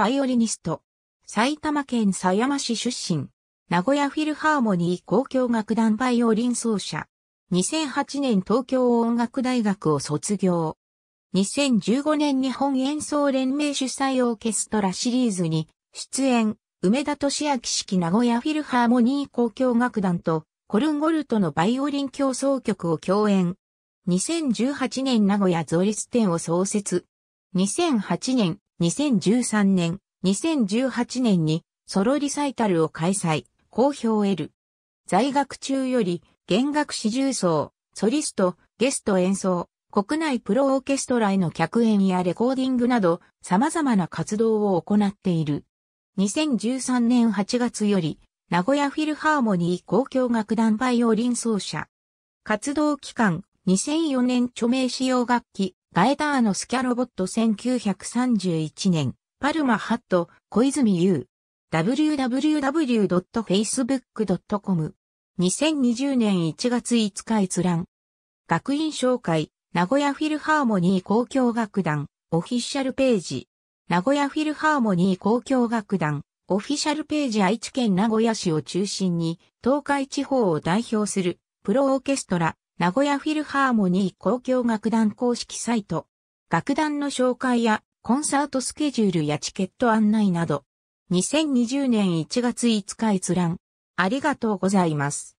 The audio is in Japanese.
バイオリニスト。埼玉県狭山市出身。名古屋フィルハーモニー交響楽団バイオリン奏者。2008年東京音楽大学を卒業。2015年日本演奏連盟主催オーケストラシリーズに出演、梅田俊明式名古屋フィルハーモニー交響楽団とコルンゴルトのバイオリン競争曲を共演。2018年名古屋ゾリス展を創設。2008年、2013年、2018年にソロリサイタルを開催、好評を得る。在学中より弦楽四重奏、ソリスト、ゲスト演奏、国内プロオーケストラへの客演やレコーディングなど様々な活動を行っている。2013年8月より名古屋フィルハーモニー交響楽団バイオリン奏者。活動期間2004年著名使用楽器ガエターノスキャロボット1931年パルマハット小泉優。www.facebook.com 2020年1月5日閲覧。学院紹介名古屋フィルハーモニー交響楽団。オフィシャルページ。名古屋フィルハーモニー交響楽団。オフィシャルページ愛知県名古屋市を中心に東海地方を代表するプロオーケストラ。名古屋フィルハーモニー公共楽団公式サイト。楽団の紹介やコンサートスケジュールやチケット案内など。2020年1月5日閲覧。ありがとうございます。